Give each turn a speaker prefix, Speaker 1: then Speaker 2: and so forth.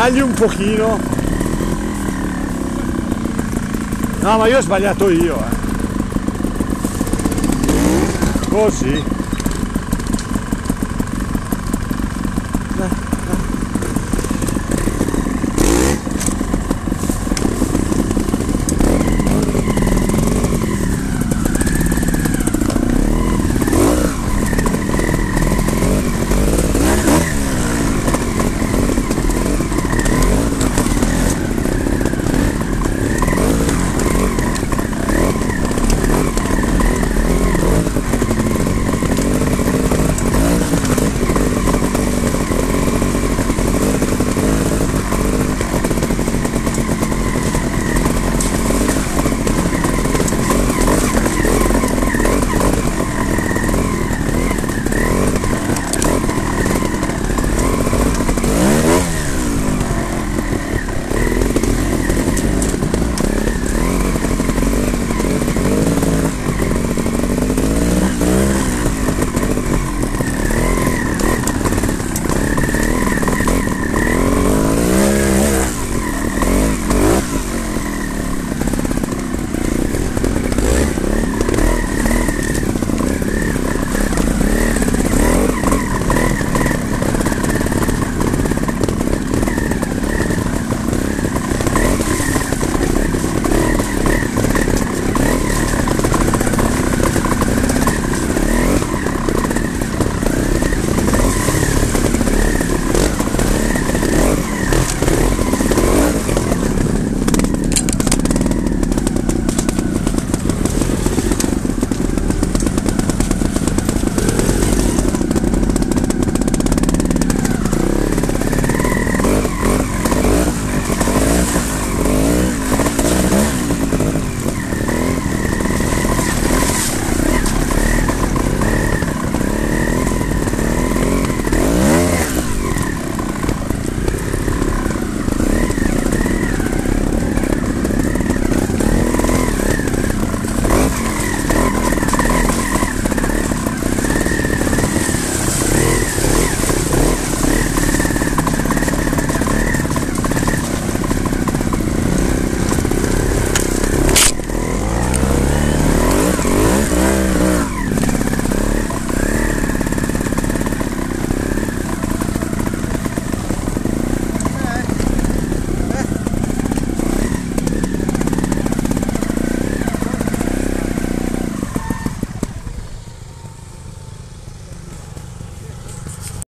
Speaker 1: dagli un pochino. No, ma io ho sbagliato io, eh. Così. Eh.